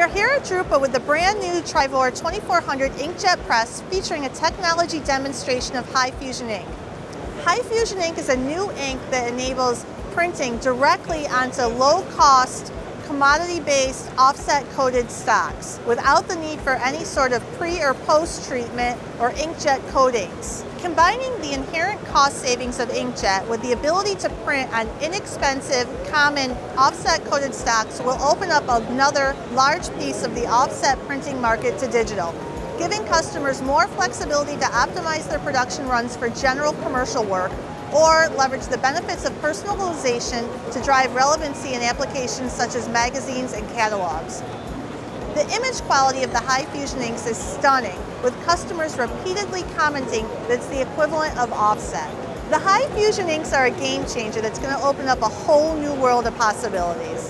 We are here at Drupa with the brand new Trivor 2400 inkjet press featuring a technology demonstration of high fusion ink. High fusion ink is a new ink that enables printing directly onto low cost commodity-based offset coated stocks without the need for any sort of pre or post treatment or inkjet coatings. Combining the inherent cost savings of inkjet with the ability to print on inexpensive, common offset coated stocks will open up another large piece of the offset printing market to digital, giving customers more flexibility to optimize their production runs for general commercial work or leverage the benefits of personalization to drive relevancy in applications such as magazines and catalogs. The image quality of the high fusion inks is stunning, with customers repeatedly commenting that it's the equivalent of offset. The high fusion inks are a game changer that's going to open up a whole new world of possibilities.